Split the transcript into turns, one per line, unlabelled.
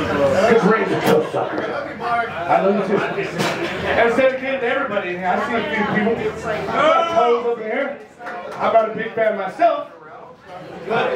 Because Ray's a toe sucker. I love you too. And it's dedicated to everybody. I see a few people. I've got toes over here. I'm not a big fan myself. But,